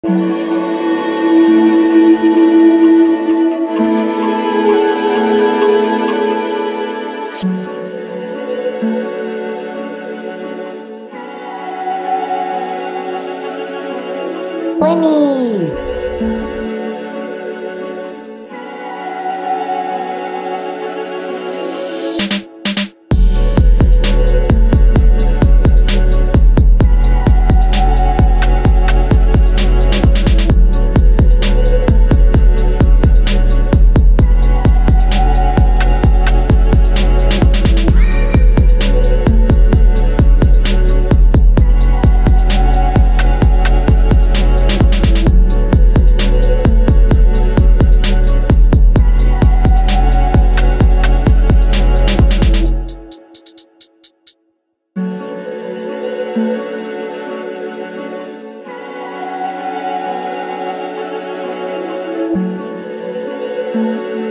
闺蜜。Música